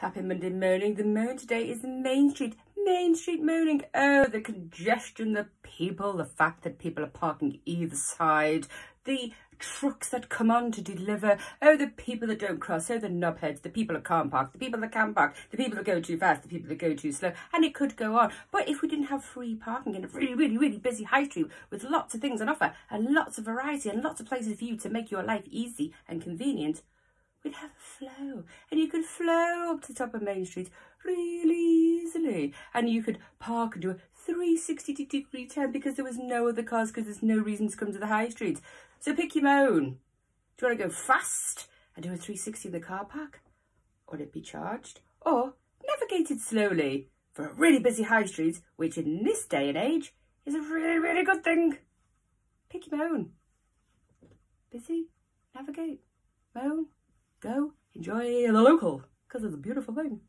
Happy Monday morning. The moon today is Main Street. Main Street moaning. Oh, the congestion, the people, the fact that people are parking either side, the trucks that come on to deliver. Oh, the people that don't cross. Oh, the knobheads, the people that can't park, the people that can park, the people that go too fast, the people that go too slow. And it could go on. But if we didn't have free parking in a really, really, really busy high street with lots of things on offer and lots of variety and lots of places for you to make your life easy and convenient, we'd have a flow. And you could flow up to the top of Main Street really easily. And you could park and do a 360 degree turn because there was no other cars because there's no reason to come to the high street. So pick your own. Do you want to go fast and do a 360 in the car park? Or it be charged? Or navigated slowly for a really busy high street, which in this day and age is a really, really good thing. Pick your own. Busy, navigate, moan, go, enjoy the local, because it's a beautiful thing.